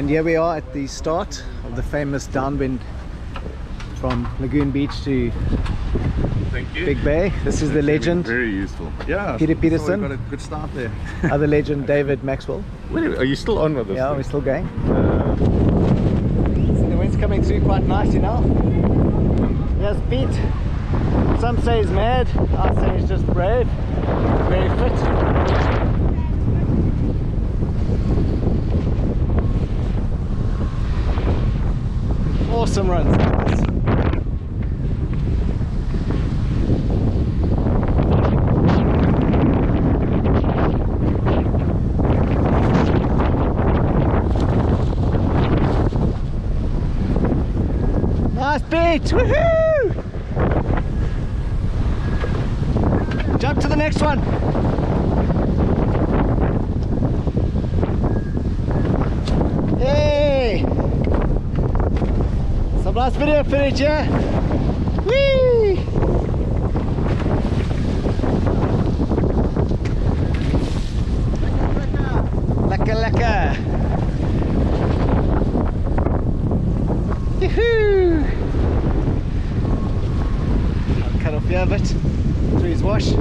And here we are at the start of the famous downwind from Lagoon Beach to Thank you. Big Bay. This is the legend, Very useful. Yeah. Peter so Petersen. We got a good start there. other legend David Maxwell. Wait, are you still on with this? Yeah, thing? we're still going. Uh, So the wind's coming through quite nicely now. Yes, Pete. Some say he's mad, I say he's just brave, very fit. Awesome runs. Nice beach! Woohoo! Jump to the next one. Some nice video footage, yeah? Whee! Lekker, lekker! I'll cut off the bit through his wash.